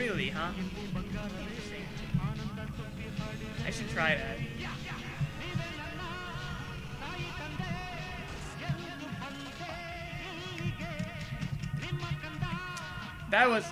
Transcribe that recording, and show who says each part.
Speaker 1: Really, huh? I should try that. That was...